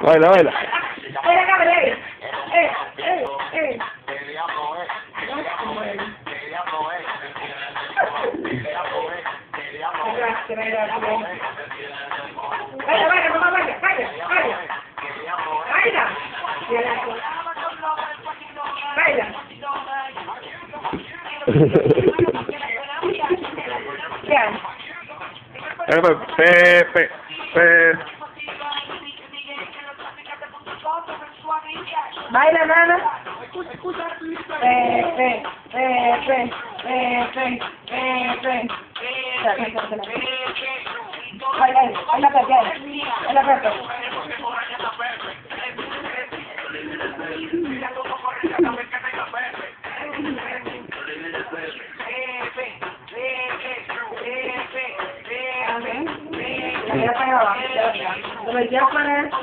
Baila, baila. Eh, eh, eh. Vaya, vaya, mamá, vaya, vaya, vaya. Baila. Baila. Pepe, Pepe. Baila, nana. Pepe, Pepe, Pepe, Pepe. Baila, baila, Pepe. Baila, Pepe. Ya, Kaya kayo, Japanese.